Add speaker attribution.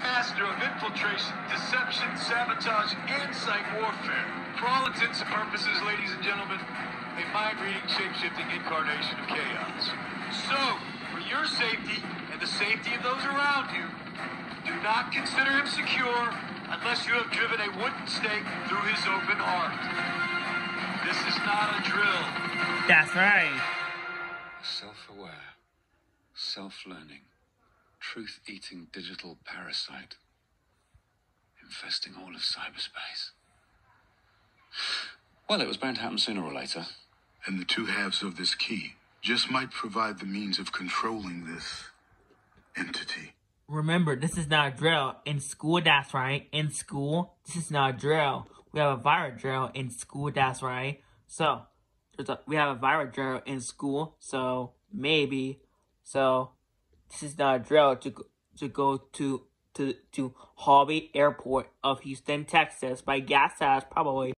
Speaker 1: master of infiltration, deception, sabotage, and psych warfare. For all intents and purposes, ladies and gentlemen, a mind-reading, shape-shifting incarnation of chaos. So, for your safety and the safety of those around you, do not consider him secure unless you have driven a wooden stake through his open heart. This is not a drill.
Speaker 2: That's right.
Speaker 3: Self-aware, self-learning, truth-eating digital parasite, infesting all of cyberspace. Well, it was bound to happen sooner or later.
Speaker 4: And the two halves of this key just might provide the means of controlling this entity.
Speaker 2: Remember, this is not a drill. In school, that's right. In school, this is not a drill. We have a viral drill in school, that's right. So, there's a, we have a viral drill in school, so maybe. So, this is not a drill to go, to go to to to Hobby Airport of Houston, Texas by gas stash, probably.